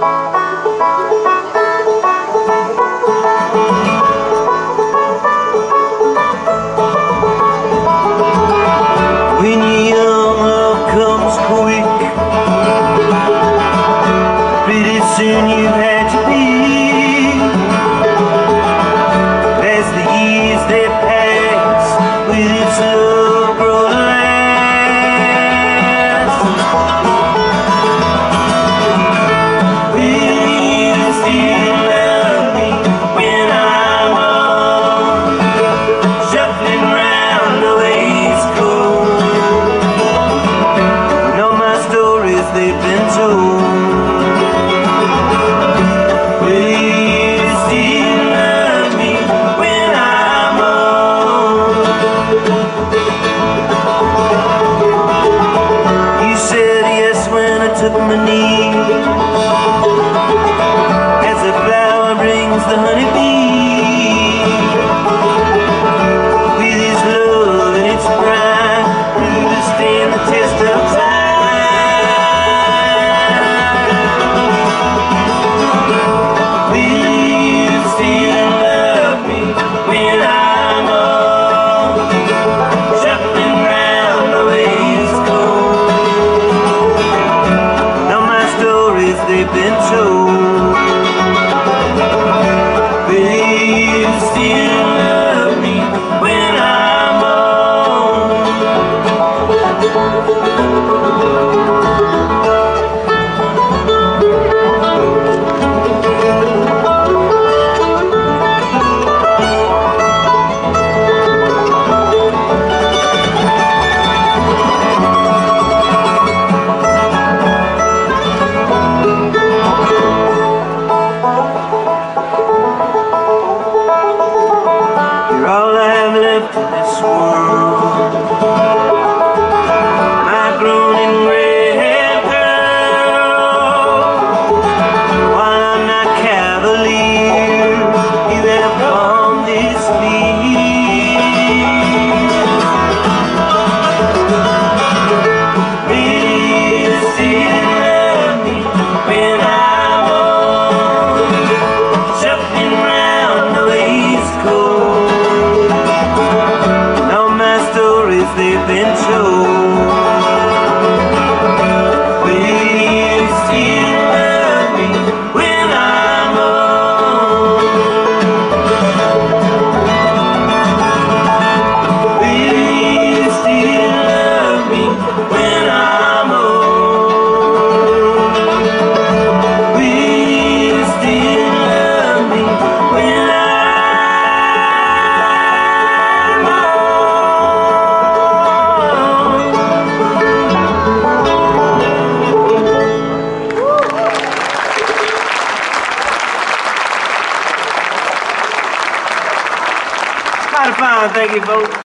Bye. to my knee. As a flower brings the honeybee been told. into this world. they've been told Fine. Thank you, folks.